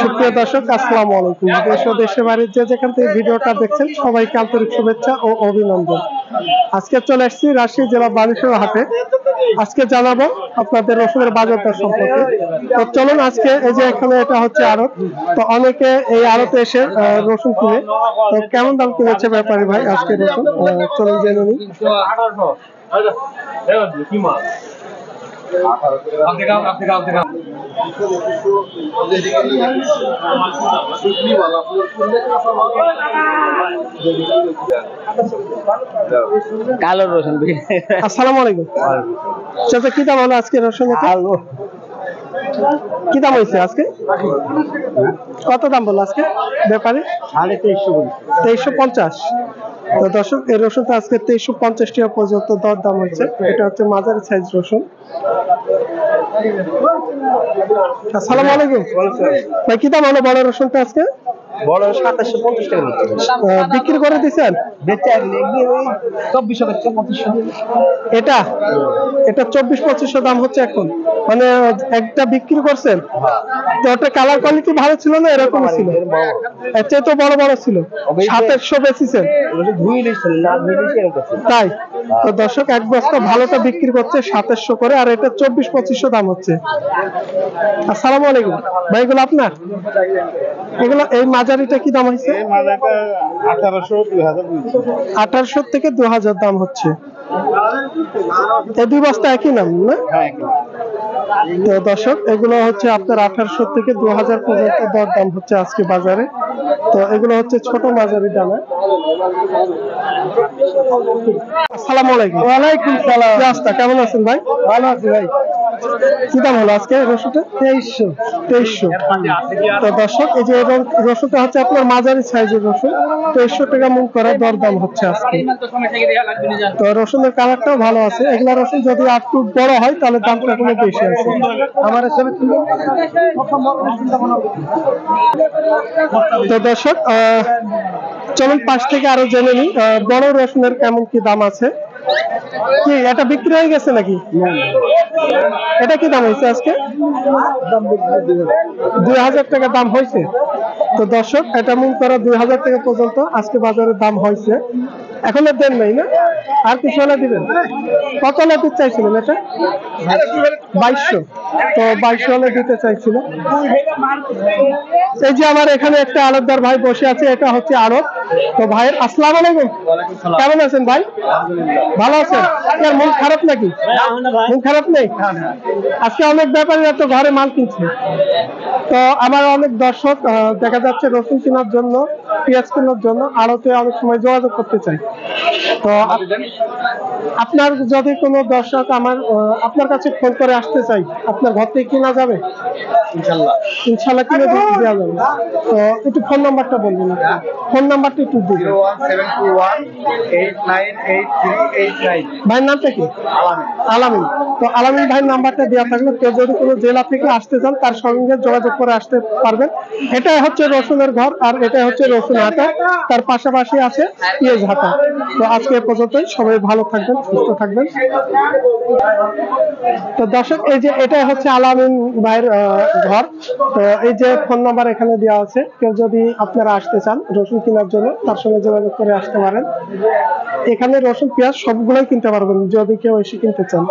সুপ্রিয় দর্শক, আসসালামু আলাইকুম। দেশ ও দেশের বাড়ির যেখান থেকে ভিডিওটা দেখছেন, সবাইকে আন্তরিক শুভেচ্ছা ও অভিনন্দন। আজকে চলে আসছি রাজশাহী জেলা বানেশ্বর হাটে। আজকে জানাব আপনাদের রসুনের বাজার দর সম্পর্কে। তো চলুন আজকে এই যে এখানে এটা হচ্ছে আড়ত। তো অনেকে এই আড়তে এসে রসুন কিনে। তো কেমন দাম কিনেছে ব্যাপারী ভাই আজকে রসুন? চলুন জেনে নিই। কালো রসুন আসসালামু আলাইকুম। চাচা কি দাম হলো আজকে রসুন আলু। কি দাম হয়েছে আজকে? কত দাম বলল আজকে? ব্যাপারে? সাড়ে তেইশশো তেইশশো পঞ্চাশ। তো দর্শক এই রসুনটা আজকে তেইশশো পঞ্চাশ টাকা পর্যন্ত দর দাম হচ্ছে। এটা হচ্ছে মাঝারি সাইজ রসুন। আসসালামু আলাইকুম। ভাই কি দাম হলো বড় রসুনটা আজকে? বড় সাতাশশো পঞ্চাশ টাকা বিক্রি করে দিচ্ছেন চব্বিশশো পঁচিশশো। এটা? এটা চব্বিশ পঁচিশশো দাম হচ্ছে এখন। মানে একটা বিক্রি করছেন? তো ওটা কালার কোয়ালিটি ভালো ছিল না? এরকম ছিল? এর তো বড় বড় ছিল। সাতেরশো বেশিছেন ধুয়ে নিচ্ছে না ধুয়ে নিচ্ছে এরকম করছে তাই? তো দর্শক এক বস্তা ভালোটা বিক্রি করছে সাতাশশো করে আর এটা চব্বিশ পঁচিশশো দাম হচ্ছে। আসসালামু আলাইকুম। ভাই এগুলো আপনার? এগুলো এই মাঝারিটা কি দাম হয়েছে? আঠারোশো থেকে দু হাজার দাম হচ্ছে। এই দুই বস্তা একই নাম না? হ্যাঁ তো দর্শক এগুলো হচ্ছে আপনার আঠারোশো থেকে দু হাজার পর্যন্ত দর দাম হচ্ছে আজকে বাজারে। তো এগুলো হচ্ছে ছোট মাঝারি দানা আসসালামু আলাইকুম। ওয়ালাইকুম সালাম। রাস্তা কেমন আছেন ভাই? ভালো আছি ভাই। কি দাম হলো আজকে রসুনটা? তেইশশো। তেইশশো। তো দর্শক এই যে এবং রসুনটা হচ্ছে আপনার মাঝারি সাইজের রসুন। তেইশশো টাকা মূল করা দর দাম হচ্ছে আজকে। তো রসুনের কালারটাও ভালো আছে। এগুলা রসুন যদি একটু বড় হয় তাহলে দামটা কোনো বেশি আছে। আমার হিসাবে তো দর্শক আহ, চলুন পাশ থেকে আরও জেনে নিই বড় রসুনের কেমন কি দাম আছে? কি, এটা বিক্রি হয়ে গেছে নাকি? এটা কি দাম হয়েছে আজকে? দুই হাজার টাকা দাম হয়েছে। তো দর্শক, এটা মূল করা দুই হাজার টাকা পর্যন্ত। আজকে বাজারে দাম হয়েছে। এখন আর দেন নাই না? আর কিছু হলে দিবেন। কত হলে দিতে চাইছিলেন এটা? বাইশশো। তো বাইশশো হলে দিতে চাইছিল এই যে আমার এখানে একটা আড়তদার ভাই বসে আছে, এটা হচ্ছে আড়ত তো ভাইয়ের আসসালাম আলাইকুম। কেমন আছেন ভাই? ভালো আছেন? আপনার মন খারাপ নাকি? মন খারাপ নেই? আজকে অনেক ব্যাপারীরা তো ঘরে মাল কিনছে। তো আমার অনেক দর্শক দেখা যাচ্ছে রসুন কেনার জন্য, পেঁয়াজ কেনার জন্য আড়তে অনেক সময় যোগাযোগ করতে চাই। তো আপনার যদি কোনো দর্শক আমার আপনার কাছে ফোন করে আসতে চাই, আপনার ঘর থেকে কেনা যাবে? ইনশাল্লাহ ইনশাল্লাহ কিনে দেওয়া যাবে। তো একটু ফোন নাম্বারটা বলবেন ফোন নাম্বারটা একটু ভাইয়ের নামটা কি? আলামিন। তো আলামিন ভাইয়ের নাম্বারটা দেওয়া থাকলে কেউ যদি কোনো জেলা থেকে আসতে চান তার সঙ্গে যোগাযোগ করে আসতে পারবেন। এটাই হচ্ছে রসুনের ঘর আর এটাই হচ্ছে রসুন হাটা তার পাশাপাশি আছে পেঁয়াজ হাটা তো আজকে পর্যন্তই। সবাই ভালো থাকবেন সুস্থ থাকবেন। তো দর্শক এই যে এটাই হচ্ছে আলামিন ভাইয়ের ঘর। এই যে ফোন নাম্বার এখানে দেওয়া আছে। কেউ যদি আপনারা আসতে চান রসুন কেনার জন্য, তার সঙ্গে যোগাযোগ করে আসতে পারেন। এখানে রসুন, পেঁয়াজ সবগুলোই কিনতে পারবেন, যদি কেউ এসে কিনতে চান।